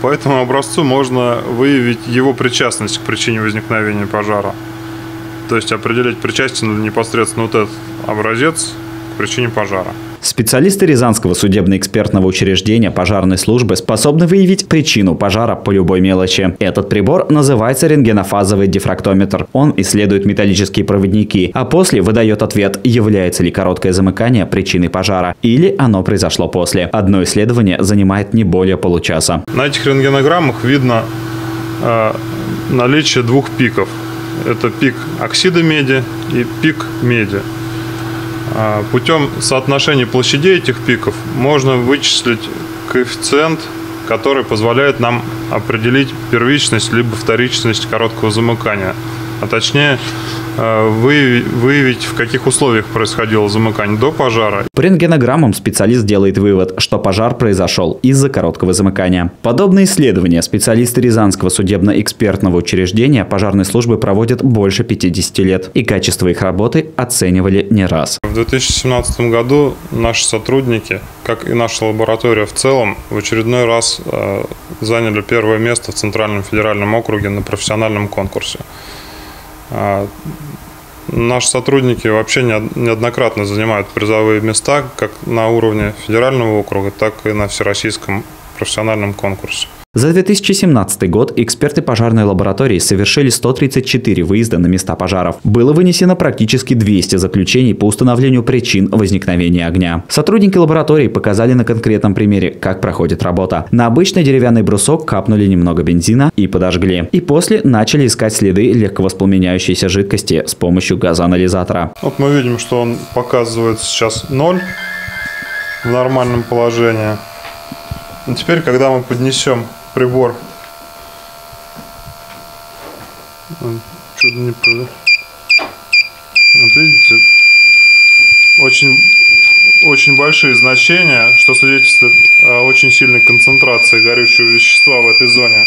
По этому образцу можно выявить его причастность к причине возникновения пожара. То есть определить, причастен ли непосредственно вот этот образец к причине пожара. Специалисты Рязанского судебно-экспертного учреждения пожарной службы способны выявить причину пожара по любой мелочи. Этот прибор называется рентгенофазовый дифрактометр. Он исследует металлические проводники, а после выдает ответ, является ли короткое замыкание причиной пожара или оно произошло после. Одно исследование занимает не более получаса. На этих рентгенограммах видно э, наличие двух пиков. Это пик оксида меди и пик меди. А, путем соотношения площадей этих пиков можно вычислить коэффициент, который позволяет нам определить первичность либо вторичность короткого замыкания а точнее э, выявить, в каких условиях происходило замыкание до пожара. По рентгенограммам специалист делает вывод, что пожар произошел из-за короткого замыкания. Подобные исследования специалисты Рязанского судебно-экспертного учреждения пожарной службы проводят больше 50 лет, и качество их работы оценивали не раз. В 2017 году наши сотрудники, как и наша лаборатория в целом, в очередной раз э, заняли первое место в Центральном федеральном округе на профессиональном конкурсе. А, наши сотрудники вообще неоднократно занимают призовые места как на уровне федерального округа, так и на всероссийском профессиональном конкурсе. За 2017 год эксперты пожарной лаборатории совершили 134 выезда на места пожаров. Было вынесено практически 200 заключений по установлению причин возникновения огня. Сотрудники лаборатории показали на конкретном примере, как проходит работа. На обычный деревянный брусок капнули немного бензина и подожгли. И после начали искать следы легковоспламеняющейся жидкости с помощью газоанализатора. Вот мы видим, что он показывает сейчас 0 в нормальном положении. Но теперь, когда мы поднесем прибор. Что-то не Вот видите, очень, очень большие значения, что свидетельствует о очень сильной концентрации горючего вещества в этой зоне.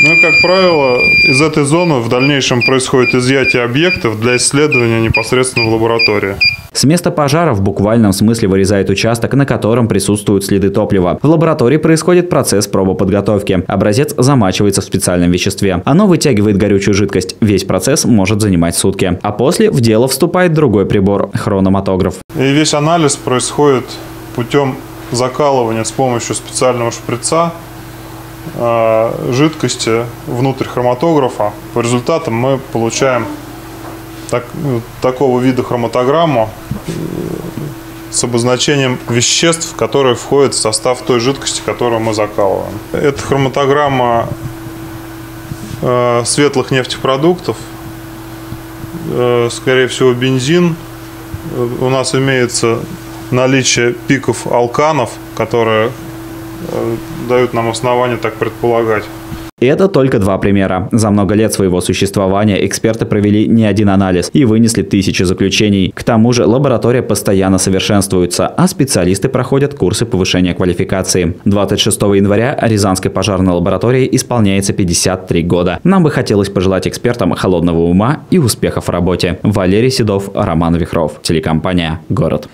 Ну и, как правило, из этой зоны в дальнейшем происходит изъятие объектов для исследования непосредственно в лаборатории. С места пожара в буквальном смысле вырезает участок, на котором присутствуют следы топлива. В лаборатории происходит процесс пробоподготовки. Образец замачивается в специальном веществе. Оно вытягивает горючую жидкость. Весь процесс может занимать сутки. А после в дело вступает другой прибор – хрономатограф. И весь анализ происходит путем закалывания с помощью специального шприца э, жидкости внутрь хроматографа. По результатам мы получаем так, ну, такого вида хроматограмму э, с обозначением веществ, которые входят в состав той жидкости, которую мы закалываем. Это хроматограмма э, светлых нефтепродуктов, э, скорее всего бензин. Э, у нас имеется наличие пиков алканов, которые э, дают нам основания так предполагать. И это только два примера. За много лет своего существования эксперты провели не один анализ и вынесли тысячи заключений. К тому же лаборатория постоянно совершенствуется, а специалисты проходят курсы повышения квалификации. 26 января Рязанской пожарной лаборатории исполняется 53 года. Нам бы хотелось пожелать экспертам холодного ума и успехов в работе. Валерий Седов, Роман Вихров, телекомпания «Город».